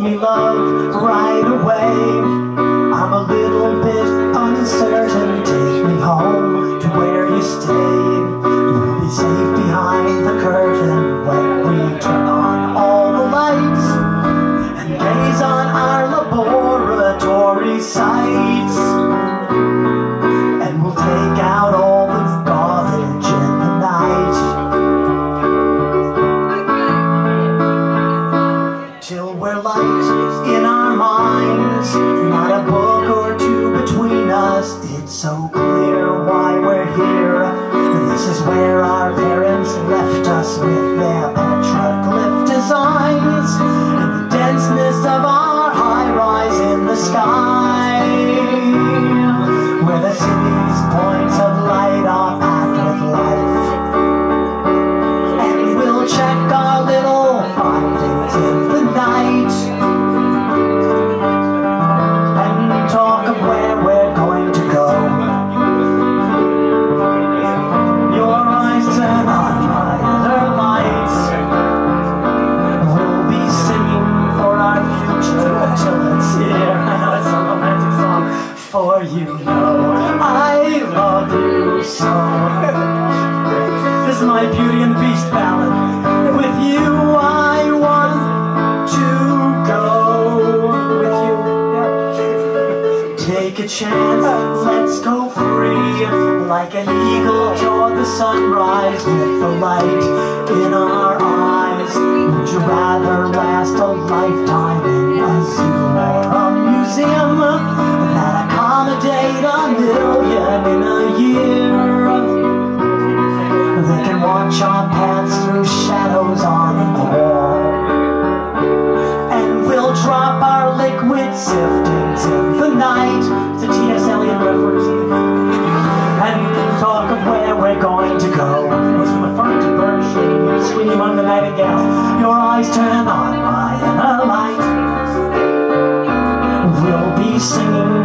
me love right away. so my Beauty and the Beast ballad. With you I want to go. With you. Take a chance, let's go free. Like an eagle toward the sunrise with the light in our eyes. Would you rather last a lifetime? siftings in the night. It's a T.S. Eliot reference. And you can talk of where we're going to go. Was from the front to bird you, swinging among the nightingales. Your eyes turn on my inner light. We'll be singing